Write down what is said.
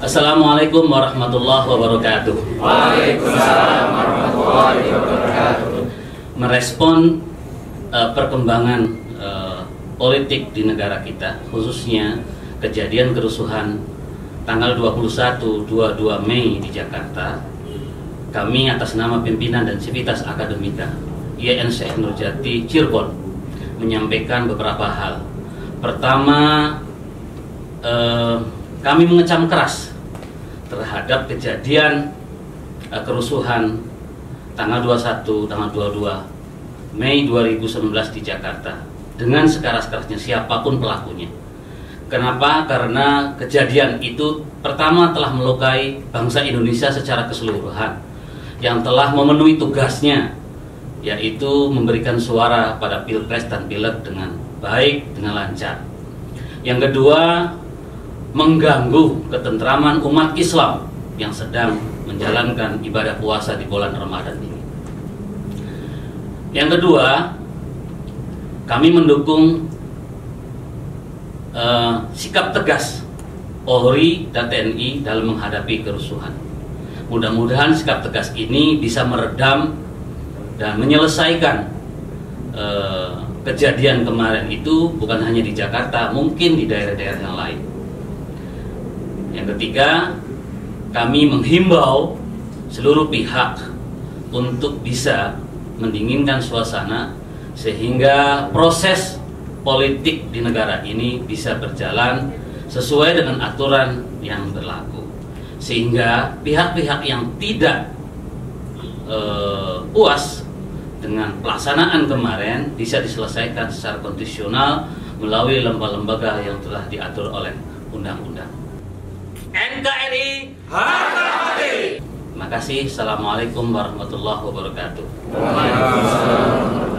Assalamualaikum warahmatullahi wabarakatuh. Waalaikumsalam warahmatullahi wabarakatuh. Merespon uh, perkembangan uh, politik di negara kita, khususnya kejadian kerusuhan tanggal 21 22 Mei di Jakarta, kami atas nama pimpinan dan Civitas Akademika IAIN Nurjati Cirebon menyampaikan beberapa hal. Pertama, eh, kami mengecam keras terhadap kejadian eh, kerusuhan tanggal 21, tanggal 22 Mei 2019 di Jakarta dengan sekeras-kerasnya siapa pun pelakunya. Kenapa? Karena kejadian itu pertama telah melukai bangsa Indonesia secara keseluruhan yang telah memenuhi tugasnya yaitu memberikan suara pada pilpres dan pileg dengan baik dengan lancar. Yang kedua, mengganggu ketentraman umat Islam yang sedang menjalankan ibadah puasa di bulan Ramadan ini. Yang kedua, kami mendukung uh, sikap tegas Polri dan TNI dalam menghadapi kerusuhan. Mudah-mudahan sikap tegas ini bisa meredam dan menyelesaikan uh, kejadian kemarin itu bukan hanya di Jakarta, mungkin di daerah-daerah yang lain. Yang ketiga, kami menghimbau seluruh pihak untuk bisa mendinginkan suasana sehingga proses politik di negara ini bisa berjalan sesuai dengan aturan yang berlaku sehingga pihak-pihak yang tidak uh, puas dengan pelaksanaan kemarin bisa diselesaikan secara kondisional melalui lembaga-lembaga yang telah diatur oleh undang-undang. NKRI harga mati. Terima kasih. Assalamualaikum warahmatullahi wabarakatuh. Waalaikumsalam.